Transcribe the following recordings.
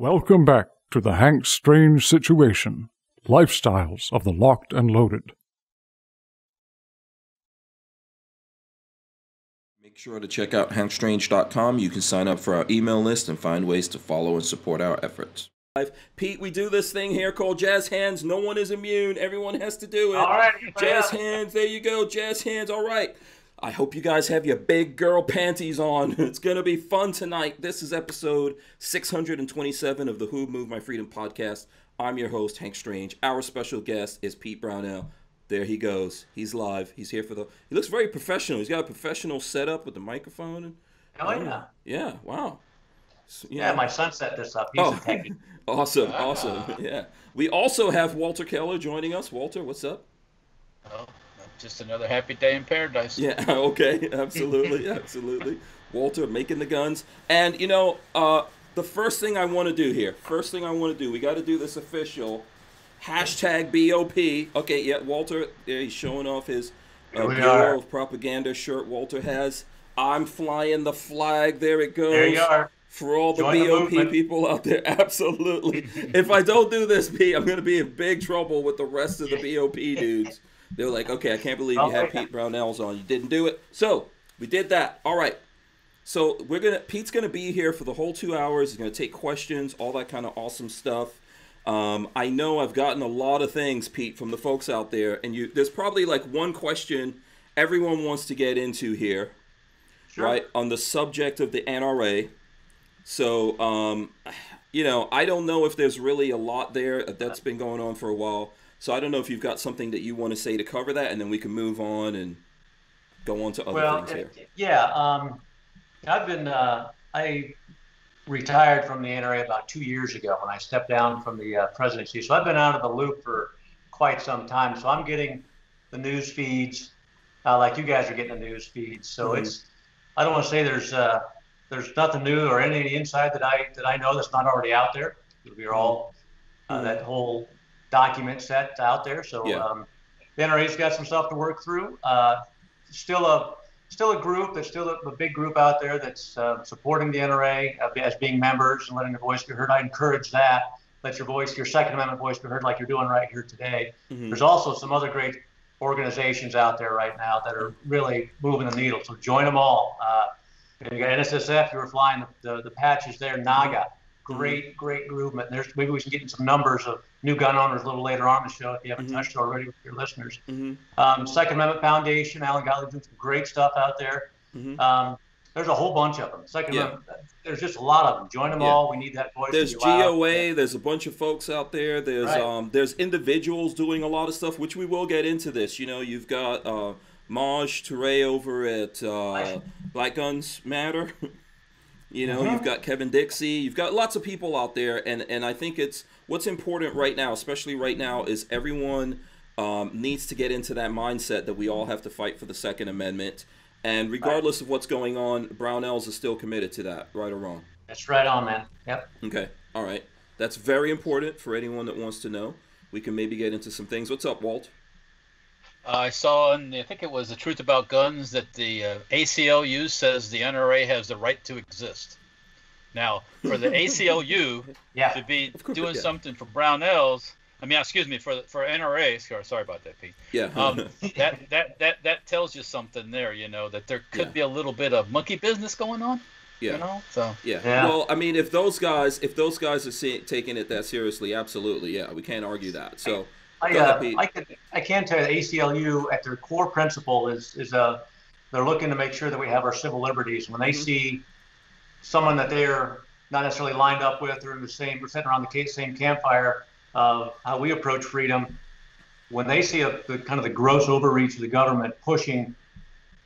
Welcome back to the Hank Strange Situation Lifestyles of the Locked and Loaded. Make sure to check out hankstrange.com. You can sign up for our email list and find ways to follow and support our efforts. Pete, we do this thing here called Jazz Hands. No one is immune. Everyone has to do it. All right. Jazz Hands. There you go. Jazz Hands. All right. I hope you guys have your big girl panties on. It's going to be fun tonight. This is episode 627 of the Who Moved My Freedom podcast. I'm your host, Hank Strange. Our special guest is Pete Brownell. There he goes. He's live. He's here for the. He looks very professional. He's got a professional setup with the microphone. And, Oh, yeah. Yeah. Wow. So, Yeah, my son set this up. He's Oh. a techie. Awesome, awesome. Yeah. We also have Walter Keller joining us. Walter, what's up? Well, just another happy day in paradise. Yeah, okay, absolutely, absolutely. Walter making the guns. And, you know, uh, the first thing I want to do here, first thing I want to do, we got to do this official. Hashtag BOP. Okay, yeah, Walter, yeah, he's showing off his uh, Bureau are. of Propaganda shirt Walter has. I'm flying the flag. There it goes. There you are. For all the Join BOP movement. people out there, absolutely. if I don't do this, Pete, I'm going to be in big trouble with the rest of the BOP dudes. They're like, okay, I can't believe you had. Pete Brownells on. You didn't do it. So we did that. All right. So we're gonna Pete's gonna be here for the whole two hours. He's gonna take questions, all that kind of awesome stuff. Um, I know I've gotten a lot of things, Pete, from the folks out there, and you. There's probably like one question everyone wants to get into here, Sure. right, on the subject of the NRA. So, um, you know, I don't know if there's really a lot there that's been going on for a while. So I don't know if you've got something that you want to say to cover that, and then we can move on and go on to other Well, things here. it- yeah. Um, I've been, uh, I retired from the NRA about two years ago when I stepped down from the uh, presidency. So I've been out of the loop for quite some time. So I'm getting the news feeds uh, like you guys are getting the news feeds. So Mhm. it's, I don't want to say there's, uh, there's nothing new or any inside that I, that I know that's not already out there. We're all, uh, Mhm. that whole document set out there. So Yeah. um, the NRA's got some stuff to work through. Uh, still a still a group There's still a, a big group out there that's uh, supporting the NRA uh, as being members and letting their voice be heard. I encourage that. Let your voice, your Second Amendment voice, be heard, like you're doing right here today. Mhm. There's also some other great organizations out there right now that are really moving the needle. So join them all. Uh, you got NSSF. You were flying the, the, the patches there. NAGA, great, great movement. There's maybe we can get in some numbers of new gun owners a little later on in the show if you haven't Mhm. touched it already with your listeners. Mhm. Um, Second Amendment Foundation, Alan Gottlieb doing some great stuff out there. Mhm. Um, there's a whole bunch of them. Second Yeah. Amendment, there's just a lot of them. Join them Yeah. all. We need that voice. There's. GOA. There's a bunch of folks out there. There's Right. um, there's individuals doing a lot of stuff, which we will get into this. You know, you've got uh, Maj Toure over at uh, Black Guns Matter. you know, Mhm. you've got Kevin Dixie. You've got lots of people out there, and and I think it's what's important right now, especially right now, is everyone um, needs to get into that mindset that we all have to fight for the Second Amendment. And regardless of what's going on, Brownells is still committed to that, right or wrong. That's right on, man. Yep. Okay. All right. That's very important for anyone that wants to know. We can maybe get into some things. What's up, Walt? I saw, in I think it was the Truth About Guns, that the uh, ACLU says the NRA has the right to exist. Now, for the ACLU Yeah. to be course, doing yeah. something for Brownells, I mean, excuse me, for for NRA. Sorry, sorry about that, Pete. Yeah. Um, that that that that tells you something there. You know that there could Yeah. be a little bit of monkey business going on. yeah. You know, so yeah. Yeah. Well, I mean, if those guys, if those guys are see, taking it that seriously, absolutely, yeah, we can't argue that. So, I, uh, I, can, I can tell you the ACLU at their core principle is is uh, they're looking to make sure that we have our civil liberties. When they Mhm. see someone that they're not necessarily lined up with or in the same, we're sitting around the same campfire of how we approach freedom, when they see a, the kind of the gross overreach of the government pushing,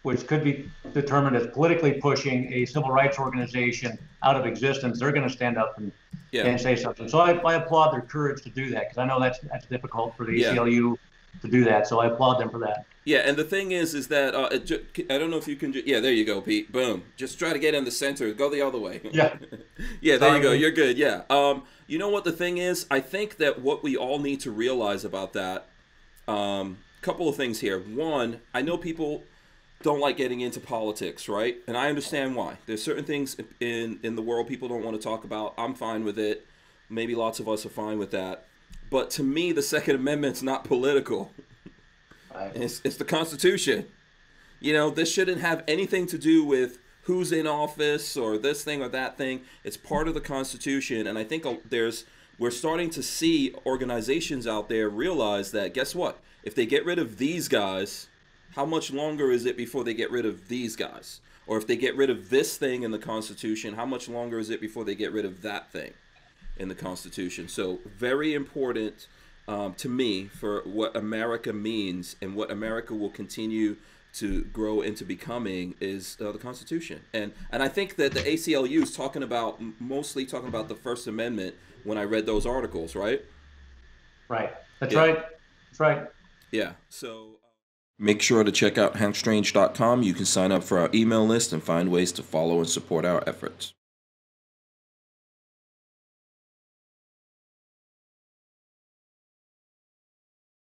which could be determined as politically pushing a civil rights organization out of existence, they're going to stand up and yeah. and say something. So I, I applaud their courage to do that because I know that's that's difficult for the Yeah. ACLU to do that. So I applaud them for that. Yeah, and the thing is, is that uh, I don't know if you can. Ju- yeah, there you go, Pete. Boom. Just try to get in the center. Go the other way. Yeah. yeah, there you go. You're good. Yeah. Um, you know what the thing is? I think that what we all need to realize about that. Um, couple of things here. One, I know people don't like getting into politics, right? And I understand why. There's certain things in in the world people don't want to talk about. I'm fine with it. maybe lots of us are fine with that. But to me, the Second Amendment's not political. It's, it's the Constitution. You know, this shouldn't have anything to do with who's in office or this thing or that thing. It's part of the Constitution, and I think uh, there's we're starting to see organizations out there realize that guess what? If they get rid of these guys, how much longer is it before they get rid of these guys? Or if they get rid of this thing in the Constitution, how much longer is it before they get rid of that thing in the Constitution? So, very important um, to me for what America means and what America will continue to grow into becoming is uh, the Constitution. And and I think that the ACLU is talking about mostly talking about the First Amendment when I read those articles, right? Right. That's Yeah. right. That's right. Yeah. So make sure to check out hankstrange.com. You can sign up for our email list and find ways to follow and support our efforts.